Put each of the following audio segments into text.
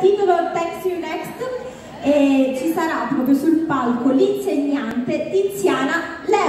titolo Thanks You Next e ci sarà proprio sul palco l'insegnante Tiziana. Lei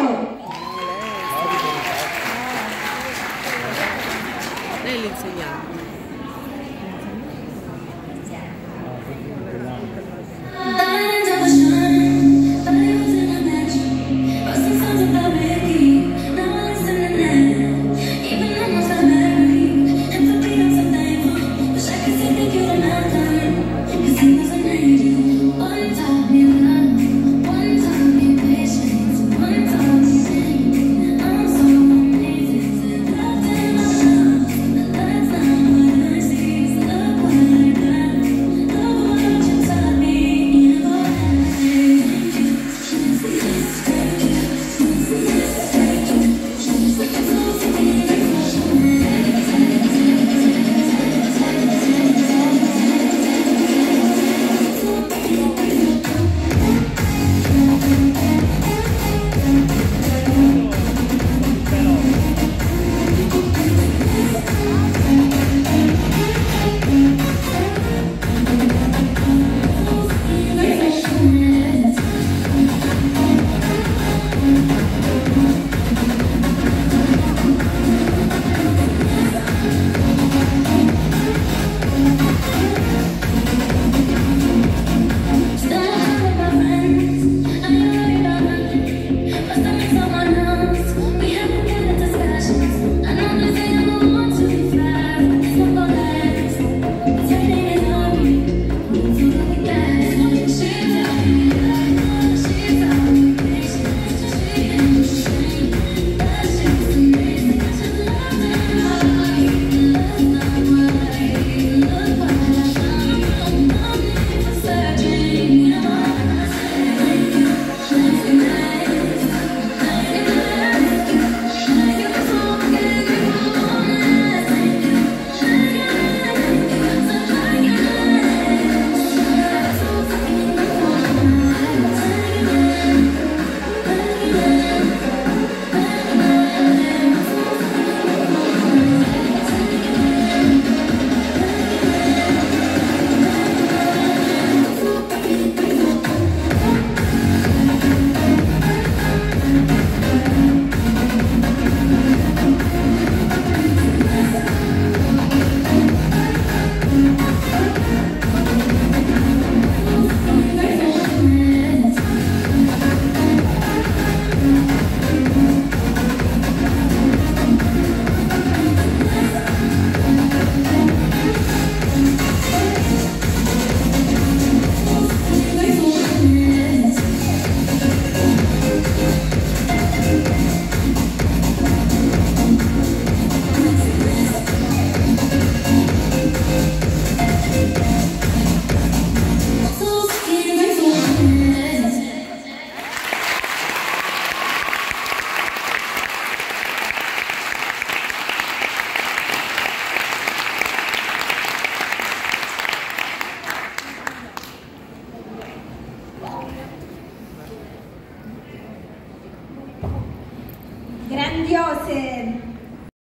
Diosin.